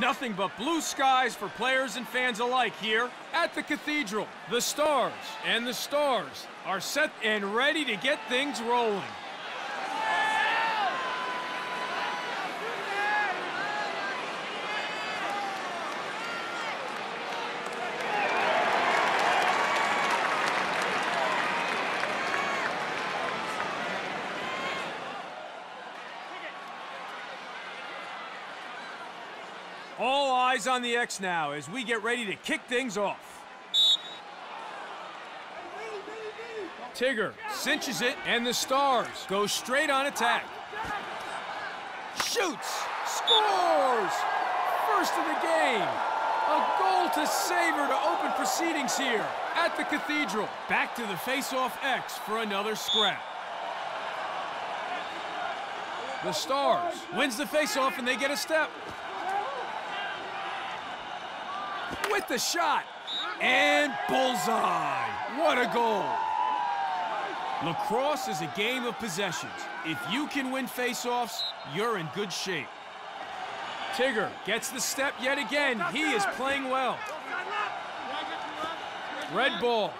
Nothing but blue skies for players and fans alike here at the Cathedral. The Stars and the Stars are set and ready to get things rolling. All eyes on the X now as we get ready to kick things off. Tigger cinches it, and the Stars go straight on attack. Shoots! Scores! First of the game! A goal to savor to open proceedings here at the Cathedral. Back to the face-off X for another scrap. The Stars wins the face-off and they get a step. With the shot. And bullseye. What a goal. Lacrosse is a game of possessions. If you can win faceoffs, you're in good shape. Tigger gets the step yet again. He is playing well. Red ball.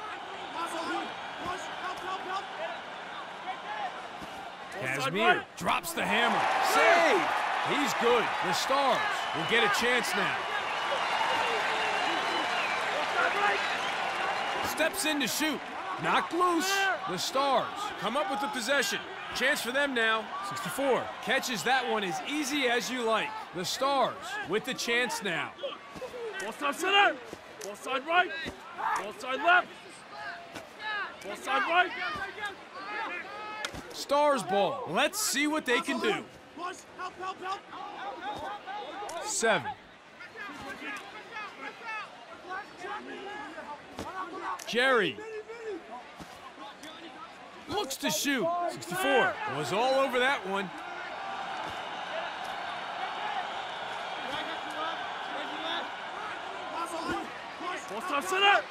Casimir drops the hammer. Save! He's good. The Stars will get a chance now. Steps in to shoot. Knocked loose. The Stars come up with the possession. Chance for them now. 64. Catches that one as easy as you like. The Stars with the chance now. Ball side center. Ball side right. Ball side left. Ball side right. Stars ball. Let's see what they can do. Seven. Jerry. Looks to shoot. 64. Was all over that one. Ball side center.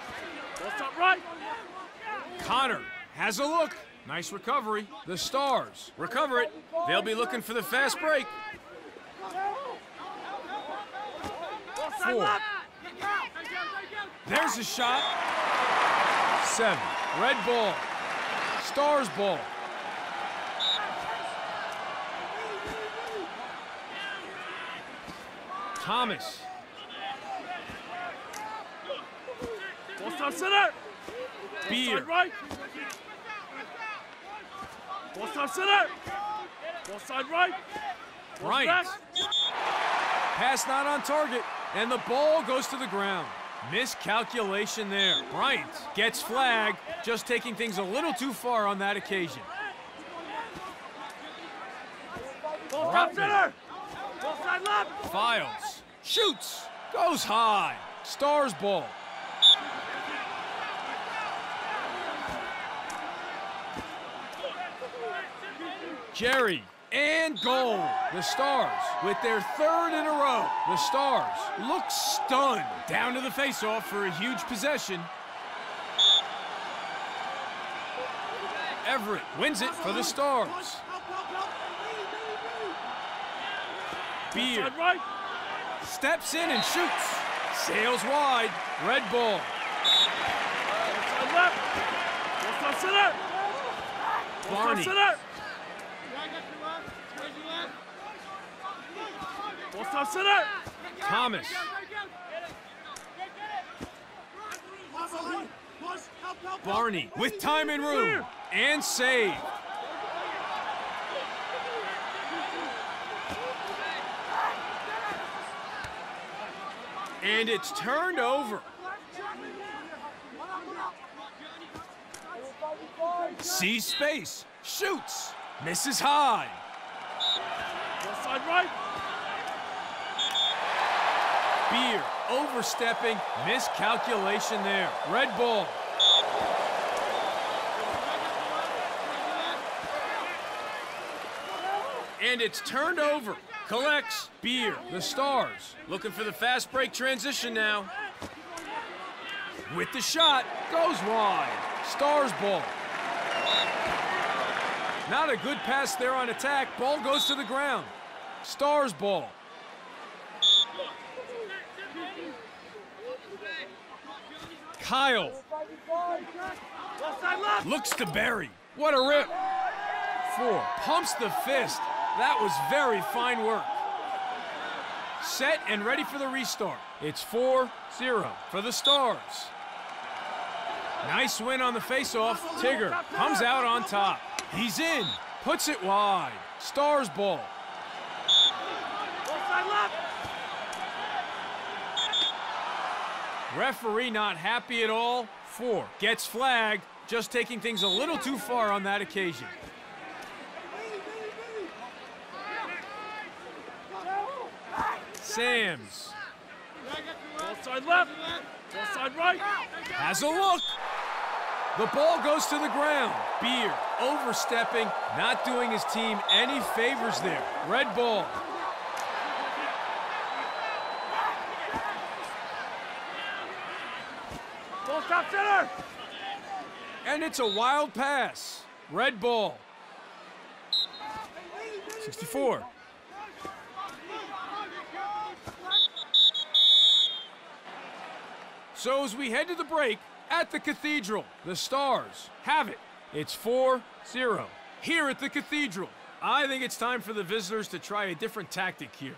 Ball side right. Connor has a look. Nice recovery. The Stars recover it. They'll be looking for the fast break. Four. There's a shot. Seven. Red ball. Stars ball. Thomas. Side center. Beer. Right. Side center. Side right. Bryant. Pass not on target, and the ball goes to the ground. Miscalculation there. Bryant gets flagged, just taking things a little too far on that occasion. Rotman. center. Side left. Files. Shoots. Goes high. Stars ball. Jerry. And goal. The Stars with their third in a row. The Stars look stunned. Down to the faceoff for a huge possession. Everett wins it for the Stars. Beer steps in and shoots. Sails wide. Red ball. Ball side left. Ball side center. Ball side Barney. center. Ball side center. Thomas. Barney with time and room. And save. And it's turned over. Sees space. Shoots. Misses high. Ball side right. Beer overstepping. Miscalculation there. Red ball. And it's turned over. Collects. Beer. The Stars. Looking for the fast break transition now. With the shot. Goes wide. Stars ball. Not a good pass there on attack. Ball goes to the ground. Stars ball. Kyle looks to Barry. What a rip. Four. Pumps the fist. That was very fine work. Set and ready for the restart. It's 4 0 for the Stars. Nice win on the faceoff. Tigger comes out on top. He's in. Puts it wide. Stars. Ball side left. Referee not happy at all. Four. Gets flagged. Just taking things a little too far on that occasion. Sams Ball side left. Ball side right. has a look. The ball goes to the ground. Beer overstepping, not doing his team any favors there. Red ball. Ball top center. And it's a wild pass. Red ball. 64. So as we head to the break at the Cathedral, the Stars have it. It's 4 0 here at the Cathedral. I think it's time for the visitors to try a different tactic here.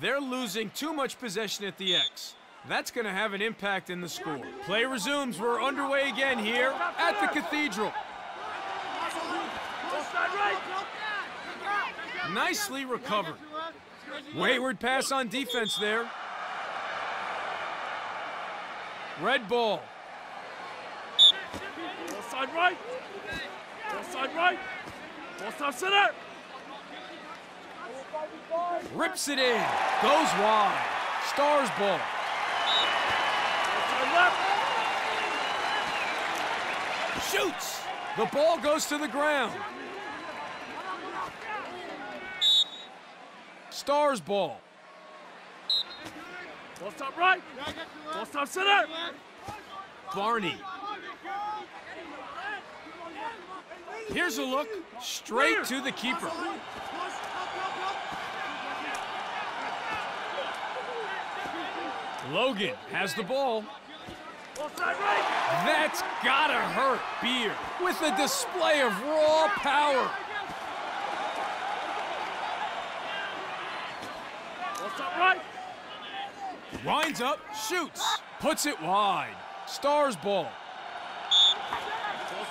They're losing too much possession at the X. That's going to have an impact in the score. Play resumes. We're underway again here at the Cathedral. Nicely recovered. Wayward pass on defense there. Red ball. Side right. Ball side right. Top center. Rips it in. Goes wide. Stars. Ball side left. Shoots. The ball goes to the ground. Stars ball. Ball top right. Ball top center. Barney. Here's a look straight to the keeper. Logan has the ball. Ball side right. That's gotta hurt Beer with a display of raw power. Winds up, shoots, puts it wide. Stars ball.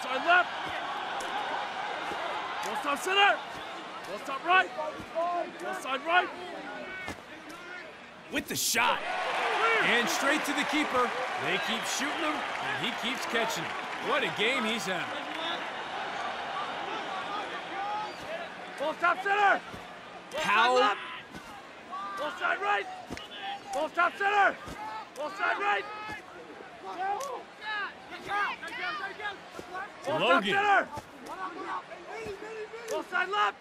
Side left. Top center. Top right. Side right. with the shot. And straight to the keeper. They keep shooting him, and he keeps catching it. What a game he's having. Ball top center. How-. Ball side right. Ball top center. Ball side right. Logan. Ball side left.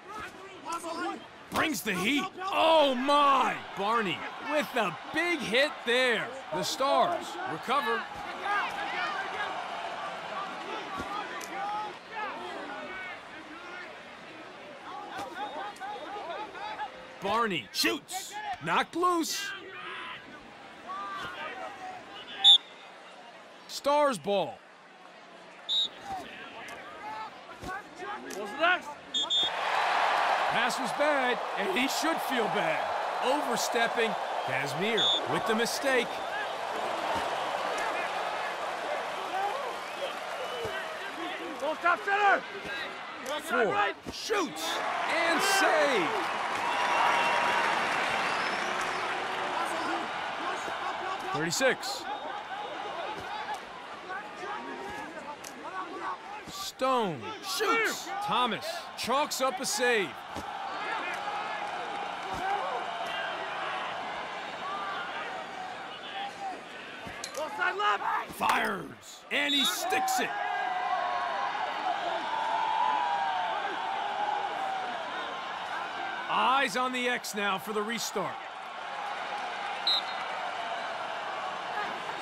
Brings the heat. Oh my! Barney with a big hit there. The Stars recover. Barney shoots. Knocked loose. Stars ball. Pass was bad, and he should feel bad. Overstepping, Casimir with the mistake. Top center. Four, shoots, and save. Thirty-six. Stone shoots. Thomas chalks up a save. Ball side left. Fires, and he sticks it. Eyes on the X now for the restart.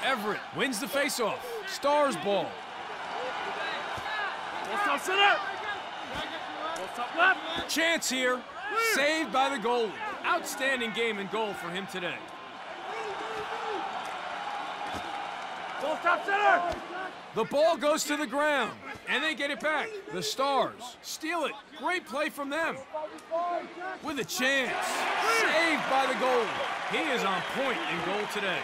Everett wins the faceoff. Stars ball. Center. Left. Chance here. Saved by the goalie. Outstanding game and goal for him today. Ball top center. The ball goes to the ground, and they get it back. The Stars steal it. Great play from them. With a chance. Saved by the goalie. He is on point in goal today.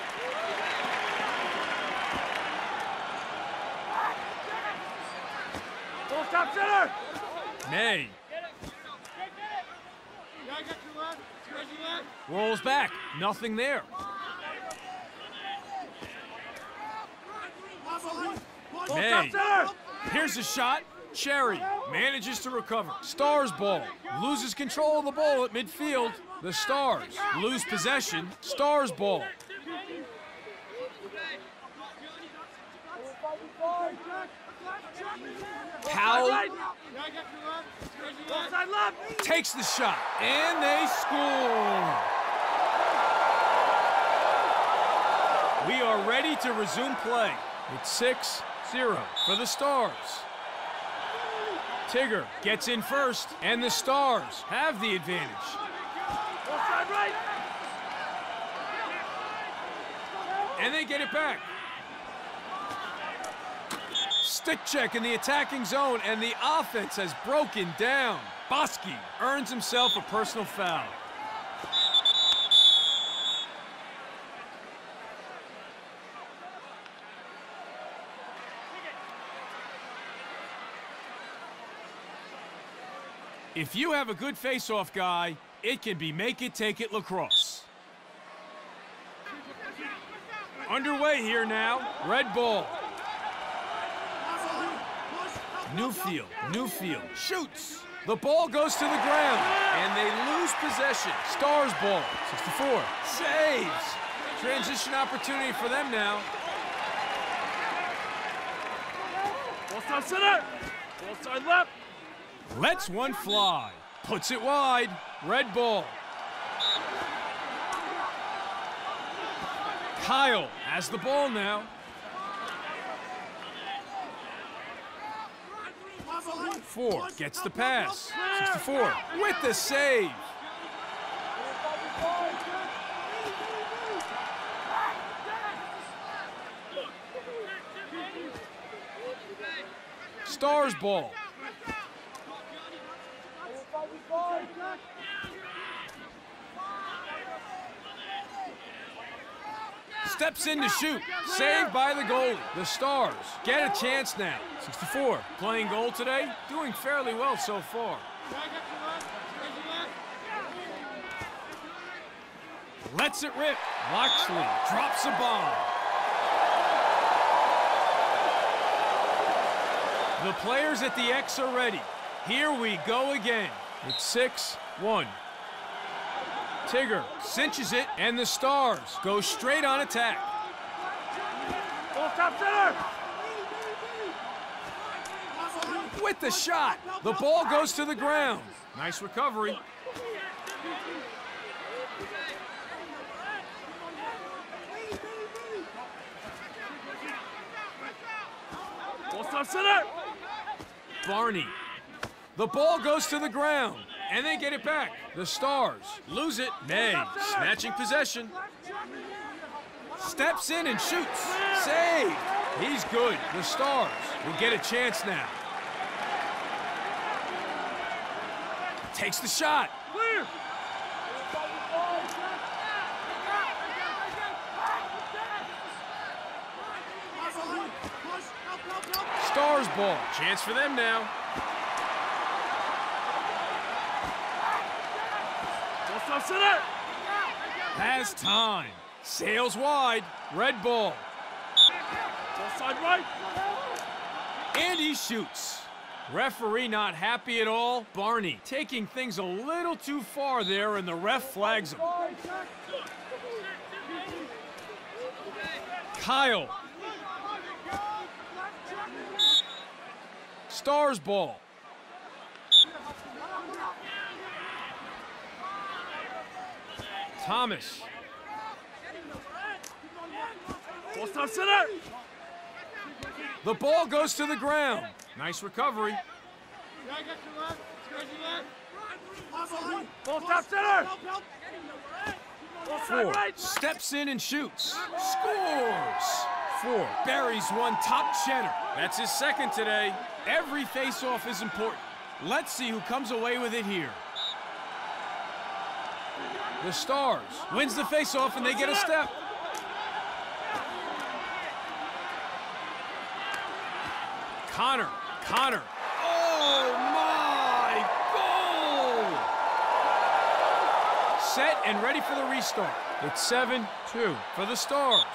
Ball top center. May rolls back. Nothing there. Ball top May. Here's a shot. Cherry manages to recover. Stars ball. Loses control of the ball at midfield. The Stars lose possession. Stars ball. Powell Right. Ball side left. takes the shot, and they score. We are ready to resume play. It's 6 0 for the Stars. Tigger gets in first, and the Stars have the advantage. And they get it back. Stick check in the attacking zone, and the offense has broken down. Bosky earns himself a personal foul. If you have a good face-off guy, it can be make it, take it lacrosse. Underway here now. Red ball. Newfield, Newfield shoots. The ball goes to the ground, and they lose possession. Stars ball, 64. Saves. Transition opportunity for them now. Top center. Ball side left. Lets one fly. Puts it wide. Red ball. Kyle has the ball now. Four gets the pass. 64 with the save. Stars ball. Steps in to shoot. Saved by the goalie. The Stars get a chance now. 64. Playing goal today. Doing fairly well so far. Lets it rip. Loxley drops a bomb. The players at the X are ready. Here we go again. It's 6 1. Tigger cinches it, and the Stars go straight on attack. Ball top center. With the shot, the ball goes to the ground. Nice recovery. Ball top center. Barney. The ball goes to the ground, and they get it back. The Stars lose it. May snatching possession. Steps in and shoots. Saved. He's good. The Stars will get a chance now. Takes the shot. Stars ball. Chance for them now. Ball top center. Has time. Sails wide. Red ball. Side right. And he shoots. Referee not happy at all. Barney taking things a little too far there, and the ref flags him. Kyle. Stars ball. Thomas. The ball goes to the ground. Nice recovery. Ball top center. Four steps in and shoots. Scores. four. Buries one top center. That's his second today. Every face-off is important. Let's see who comes away with it here. The Stars wins the face-off and they get a step. Connor, Connor. Oh my goal! Set and ready for the restart. It's 7-2 for the Stars.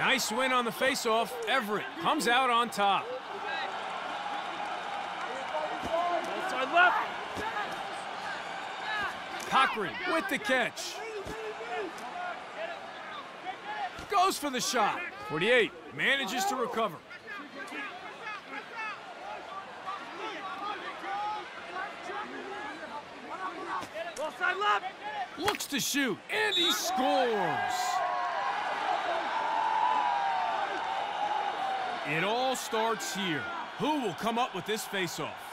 Nice win on the faceoff. Everett comes out on top. Ball side left. Cochran with the catch. Goes for the shot. 48 manages to recover. Looks to shoot, and he scores. It all starts here. Who will come up with this faceoff?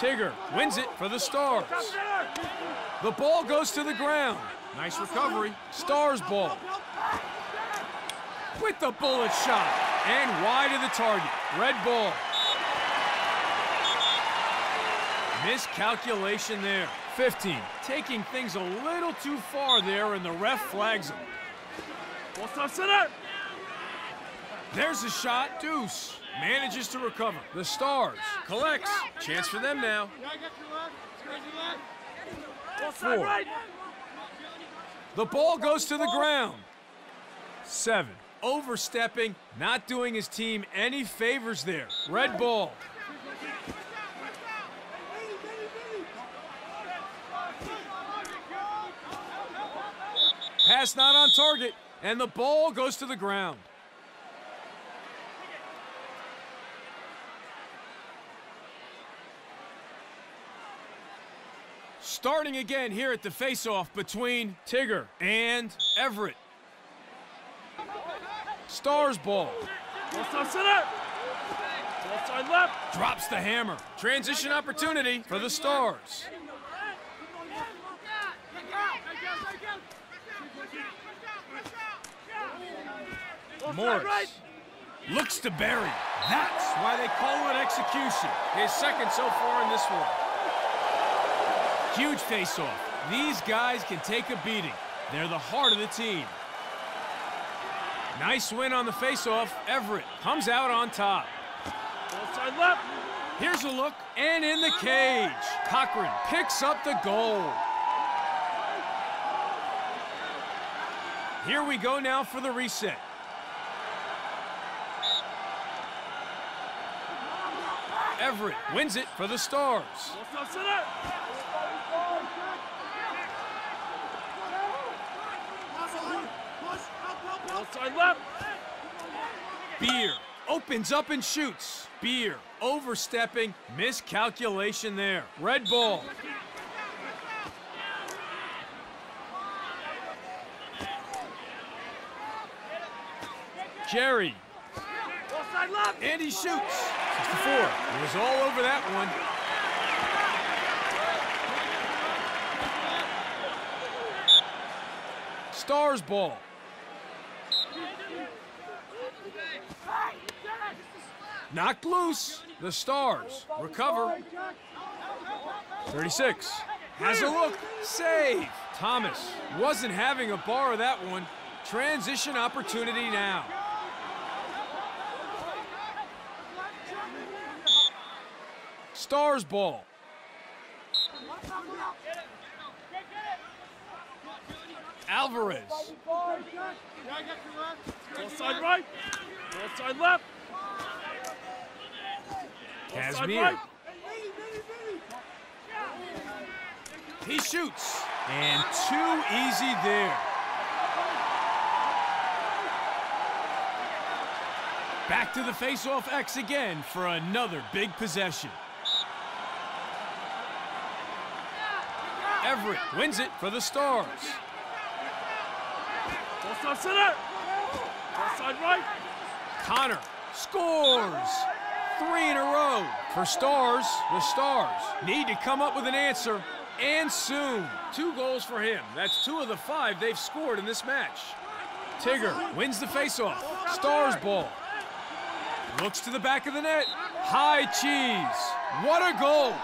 Tigger wins it for the Stars. The ball goes to the ground. Nice recovery. Stars ball. With the bullet shot. And wide of the target. Red ball. Miscalculation there. 15. Taking things a little too far there, and the ref flags him. There's a shot. Deuce manages to recover. The Stars collects. Chance for them now. Four. The ball goes to the ground. Seven. Overstepping, not doing his team any favors there. Red ball. Pass not on target, and the ball goes to the ground. Starting again here at the face-off between Tigger and Everett. Stars ball. Drops the hammer. Transition opportunity for the Stars. Morris looks to bury. That's why they call it execution. His second so far in this one. Huge face-off. These guys can take a beating. They're the heart of the team. Nice win on the face-off. Everett comes out on top. Left. Here's a look, and in the cage. Cochran picks up the goal. Here we go now for the reset. Everett wins it for the Stars. Beer opens up and shoots. Beer overstepping, miscalculation there. Red ball. Jerry, and he shoots. 64. It was all over that one. Stars ball. Knocked loose. The Stars recover. 36. Has a look. Save. Thomas wasn't having a bar of that one. Transition opportunity now. Stars ball. Alvarez. Ball side right. Ball side left. Casimir. He shoots. And too easy there. Back to the face-off X again for another big possession. Everett wins it for the Stars. Ball side center. Right. Connor scores. Three in a row. For Stars, the Stars need to come up with an answer, And soon, two goals for him. That's two of the five they've scored in this match. Tigger wins the faceoff. Stars ball. Looks to the back of the net. High cheese. What a goal.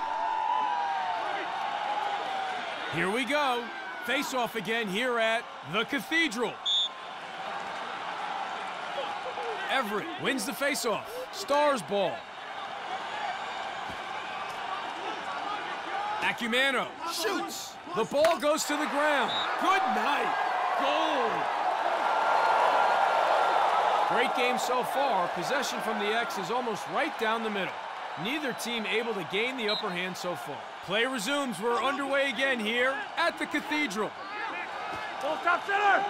Here we go. Face-off again here at the Cathedral. Everett wins the face-off. Stars ball. Acumano shoots. The ball goes to the ground. Good night. Goal. Great game so far. Possession from the X is almost right down the middle. Neither team able to gain the upper hand so far. Play resumes. We're underway again here at the Cathedral. Full top center!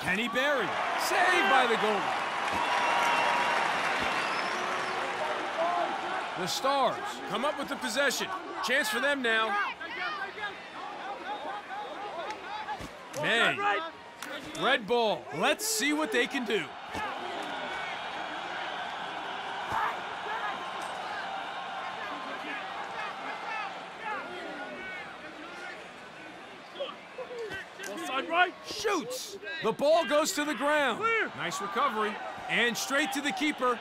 Kenny Barry, saved by the goalie. The Stars come up with the possession. Chance for them now. May. Red ball. Let's see what they can do. Full side right! Shoots. The ball goes to the ground. Clear. Nice recovery. And straight to the keeper.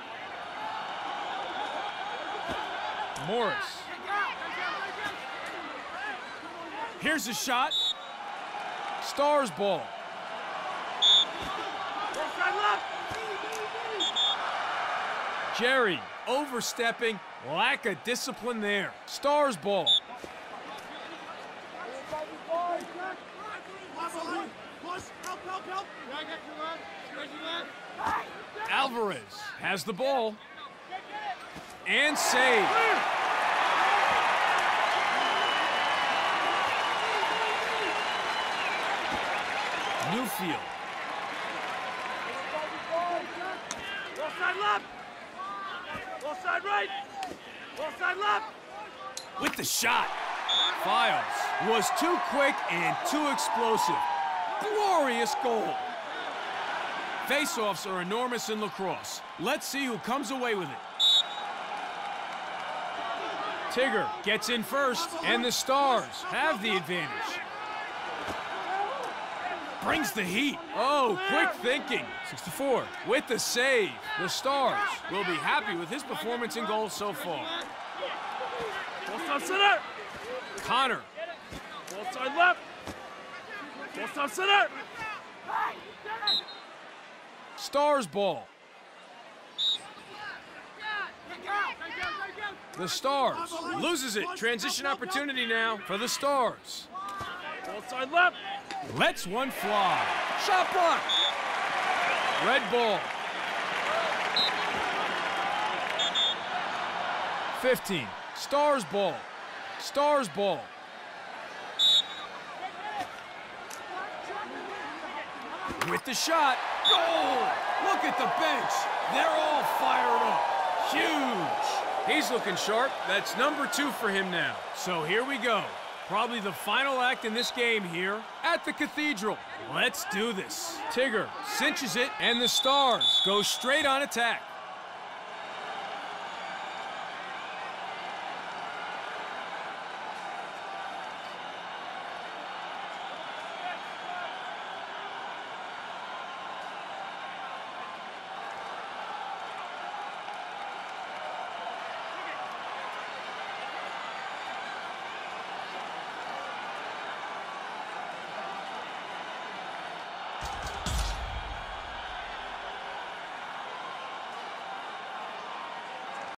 Morris. Here's a shot. Stars ball. Full side left! Jerry overstepping. Lack of discipline there. Stars ball. Has the ball. And save. Newfield. Full side left! Full side right! Full side left! with the shot. Files was too quick and too explosive. Glorious goal. Faceoffs are enormous in lacrosse. Let's see who comes away with it. Tigger gets in first, and the Stars have the advantage. Brings the heat. Oh, quick thinking. 64 with the save. The Stars will be happy with his performance in goal so far. Connor Full side left! Full top center! Stars ball. The Stars loses it. Transition opportunity now for the Stars. Side left! Let's one fly. Shot block. Red ball. 15. Stars ball. Stars ball. With the shot. Look at the bench. They're all fired up. Huge. He's looking sharp. That's number two for him now. So here we go. Probably the final act in this game here at the Cathedral. Let's do this. Tigger cinches it, and the Stars go straight on attack.